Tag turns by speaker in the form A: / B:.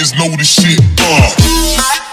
A: fans know this shit. Uh.